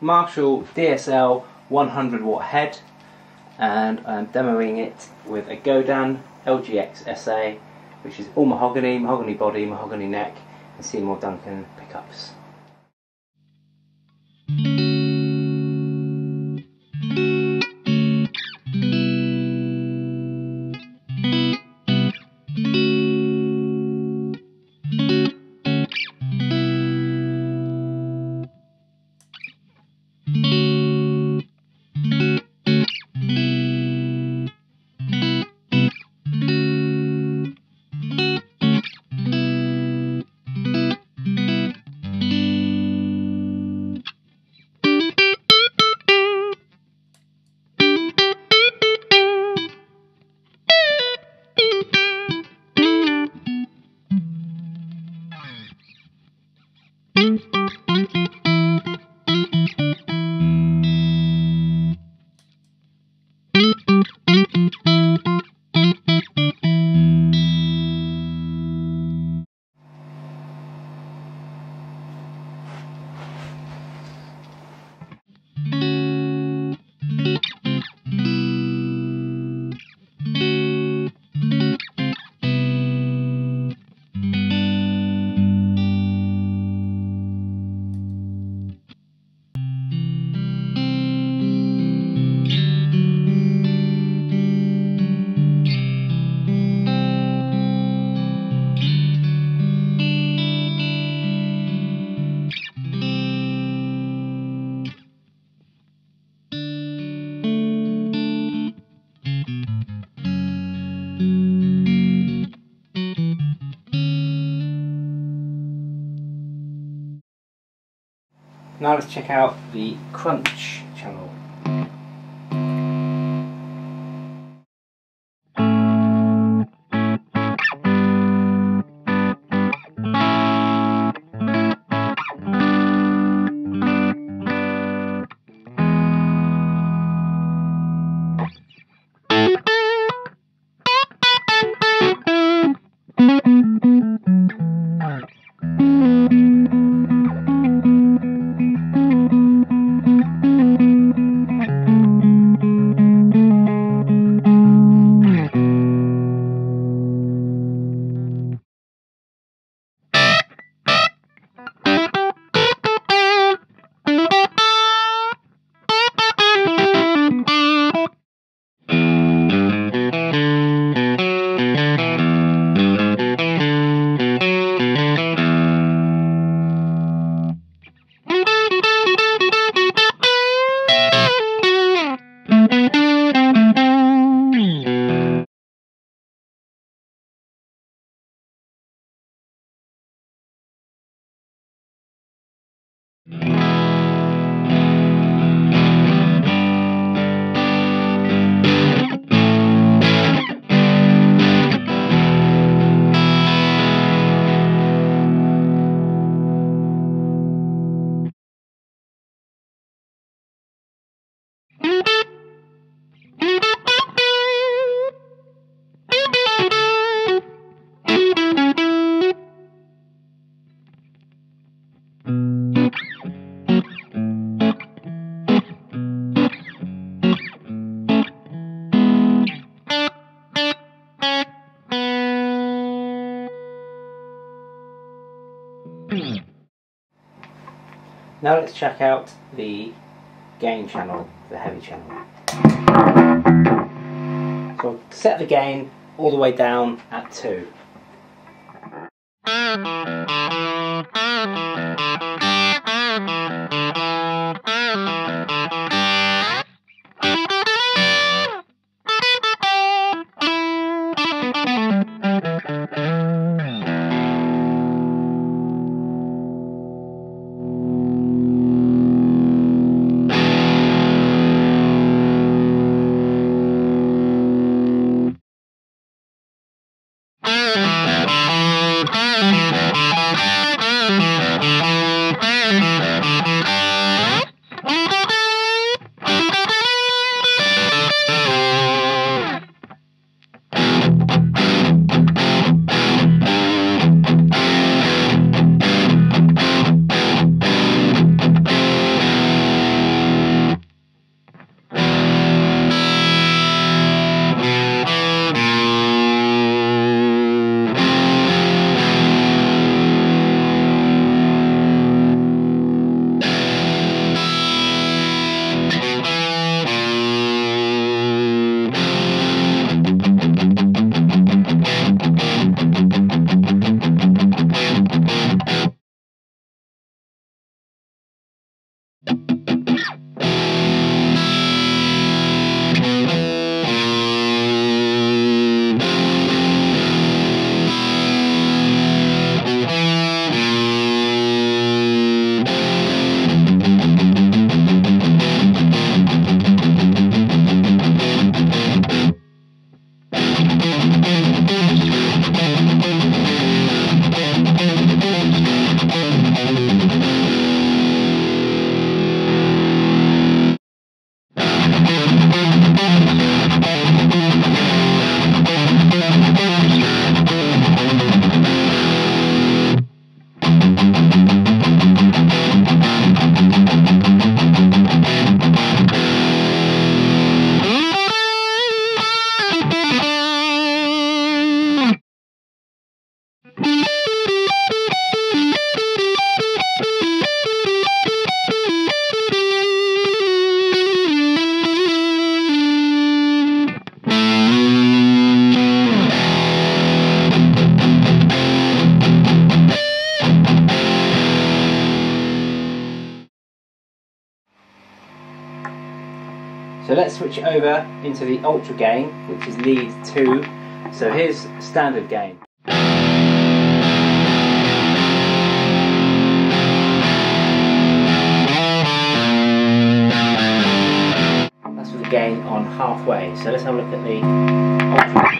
Marshall DSL 100 watt head and I'm demoing it with a Godin LGX SA which is all mahogany, mahogany body, mahogany neck and Seymour Duncan pickups. Now let's check out the crunch Now let's check out the gain channel, the heavy channel. So set the gain all the way down at 2. So let's switch over into the ultra gain, which is lead 2. So here's standard gain. That's with the gain on halfway. So let's have a look at the ultra